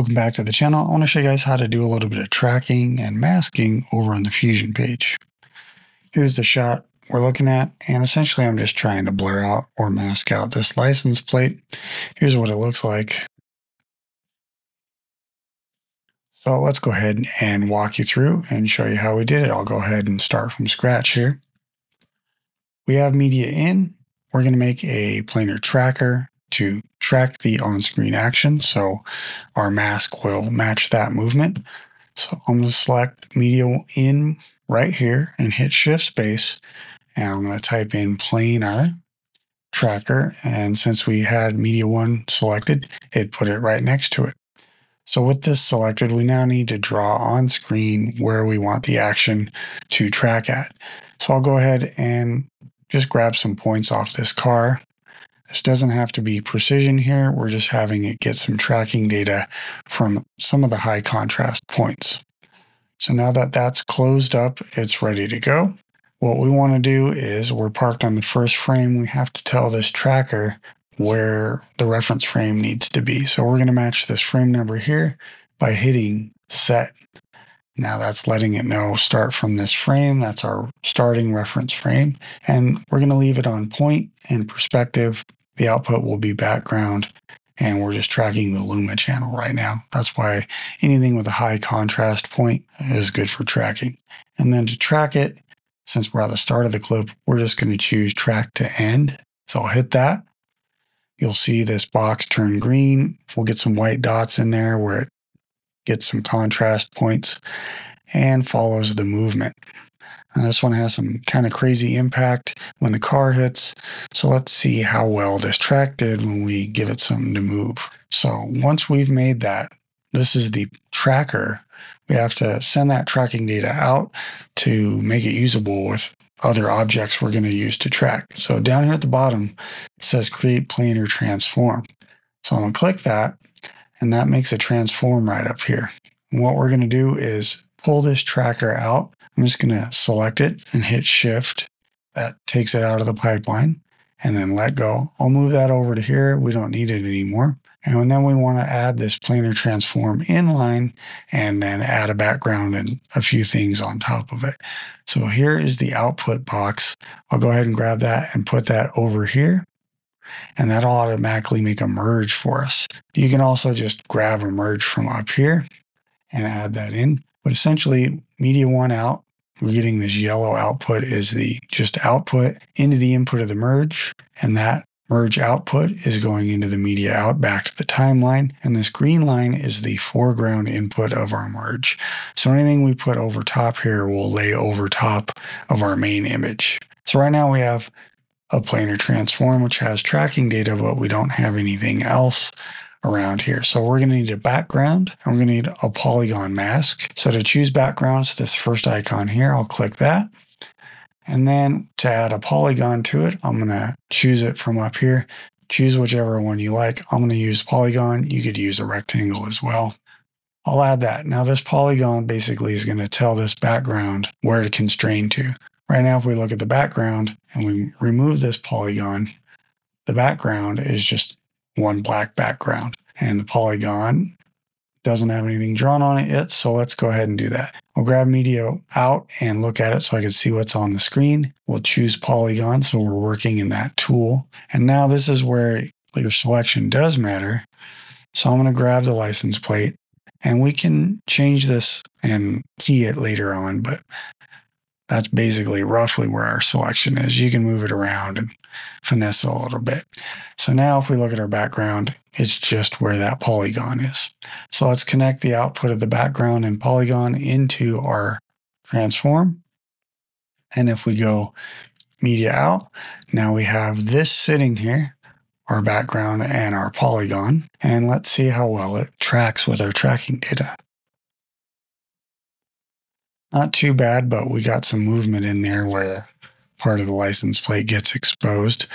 Welcome back to the channel. I want to show you guys how to do a little bit of tracking and masking over on the Fusion page. Here's the shot we're looking at, and essentially I'm just trying to blur out or mask out this license plate. Here's what it looks like. So let's go ahead and walk you through and show you how we did it. I'll go ahead and start from scratch here. We have media in. We're going to make a planar tracker to track the on-screen action. So our mask will match that movement. So I'm going to select media in right here and hit shift space. And I'm going to type in planar tracker. And since we had media one selected, it put it right next to it. So with this selected, we now need to draw on screen where we want the action to track at. So I'll go ahead and just grab some points off this car this doesn't have to be precision here. We're just having it get some tracking data from some of the high contrast points. So now that that's closed up, it's ready to go. What we want to do is we're parked on the first frame. We have to tell this tracker where the reference frame needs to be. So we're going to match this frame number here by hitting set. Now that's letting it know start from this frame. That's our starting reference frame. And we're going to leave it on point and perspective the output will be background and we're just tracking the Luma channel right now. That's why anything with a high contrast point is good for tracking. And then to track it, since we're at the start of the clip, we're just going to choose track to end. So I'll hit that. You'll see this box turn green. We'll get some white dots in there where it gets some contrast points and follows the movement. And this one has some kind of crazy impact when the car hits. So let's see how well this track did when we give it something to move. So once we've made that, this is the tracker. We have to send that tracking data out to make it usable with other objects we're going to use to track. So down here at the bottom, it says create planar transform. So I'm going to click that and that makes a transform right up here. And what we're going to do is pull this tracker out I'm just going to select it and hit shift. That takes it out of the pipeline and then let go. I'll move that over to here. We don't need it anymore. And then we want to add this planar transform inline and then add a background and a few things on top of it. So here is the output box. I'll go ahead and grab that and put that over here. And that'll automatically make a merge for us. You can also just grab a merge from up here and add that in. But essentially, media one out, we're getting this yellow output is the just output into the input of the merge. And that merge output is going into the media out back to the timeline. And this green line is the foreground input of our merge. So anything we put over top here will lay over top of our main image. So right now we have a planar transform, which has tracking data, but we don't have anything else around here. So we're going to need a background and we're going to need a polygon mask. So to choose backgrounds, this first icon here, I'll click that. And then to add a polygon to it, I'm going to choose it from up here. Choose whichever one you like. I'm going to use polygon. You could use a rectangle as well. I'll add that. Now this polygon basically is going to tell this background where to constrain to. Right now, if we look at the background and we remove this polygon, the background is just one black background. And the polygon doesn't have anything drawn on it yet, so let's go ahead and do that. We'll grab media out and look at it so I can see what's on the screen. We'll choose polygon, so we're working in that tool. And now this is where your selection does matter. So I'm going to grab the license plate and we can change this and key it later on, but that's basically roughly where our selection is. You can move it around and finesse a little bit. So now if we look at our background, it's just where that polygon is. So let's connect the output of the background and polygon into our transform. And if we go media out, now we have this sitting here, our background and our polygon. And let's see how well it tracks with our tracking data. Not too bad, but we got some movement in there where part of the license plate gets exposed.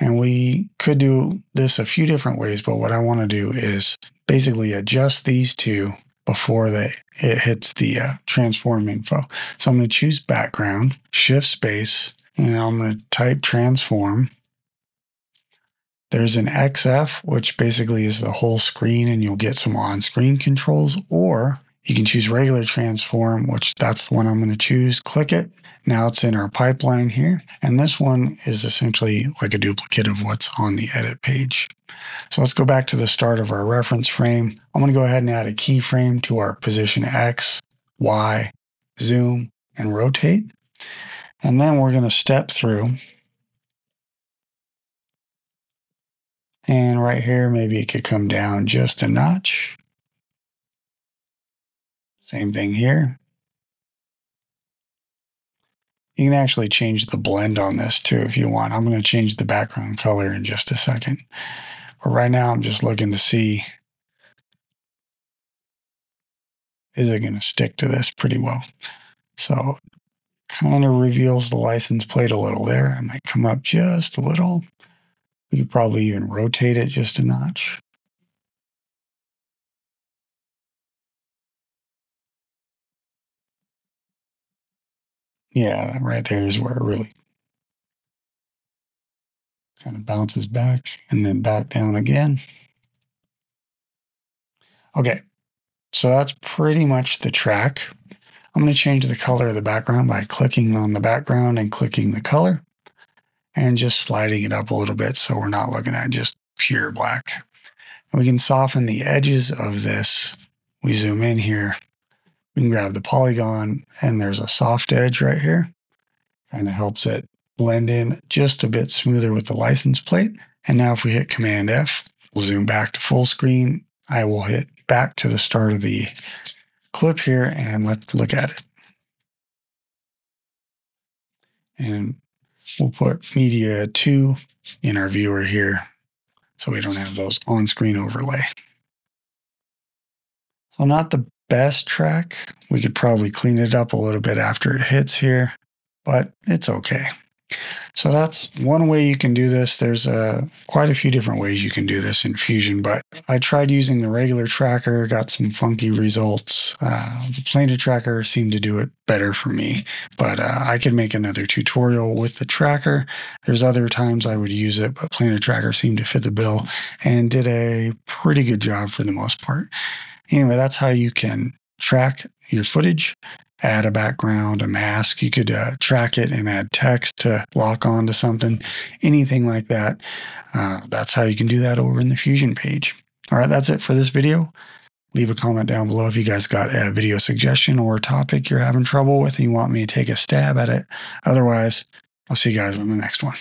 And we could do this a few different ways, but what I want to do is basically adjust these two before they, it hits the uh, transform info. So I'm going to choose background, shift space, and I'm going to type transform. There's an XF, which basically is the whole screen, and you'll get some on screen controls, or you can choose regular transform, which that's the one I'm going to choose. Click it. Now it's in our pipeline here. And this one is essentially like a duplicate of what's on the edit page. So let's go back to the start of our reference frame. I'm going to go ahead and add a keyframe to our position X, Y, zoom, and rotate. And then we're going to step through And right here, maybe it could come down just a notch. Same thing here. You can actually change the blend on this too if you want. I'm going to change the background color in just a second. But right now, I'm just looking to see is it going to stick to this pretty well. So kind of reveals the license plate a little there. I might come up just a little. We could probably even rotate it just a notch. Yeah, right there is where it really kind of bounces back and then back down again. Okay, so that's pretty much the track. I'm going to change the color of the background by clicking on the background and clicking the color and just sliding it up a little bit so we're not looking at just pure black. And we can soften the edges of this. We zoom in here. We can grab the polygon and there's a soft edge right here. Kind of helps it blend in just a bit smoother with the license plate. And now if we hit Command F, we'll zoom back to full screen. I will hit back to the start of the clip here and let's look at it. And We'll put media 2 in our viewer here so we don't have those on-screen overlay. So not the best track. We could probably clean it up a little bit after it hits here, but it's okay. So that's one way you can do this. There's uh, quite a few different ways you can do this in Fusion, but I tried using the regular tracker, got some funky results. Uh, the planar tracker seemed to do it better for me, but uh, I could make another tutorial with the tracker. There's other times I would use it, but planar tracker seemed to fit the bill and did a pretty good job for the most part. Anyway, that's how you can track your footage add a background, a mask. You could uh, track it and add text to lock onto something, anything like that. Uh, that's how you can do that over in the Fusion page. All right, that's it for this video. Leave a comment down below if you guys got a video suggestion or a topic you're having trouble with and you want me to take a stab at it. Otherwise, I'll see you guys on the next one.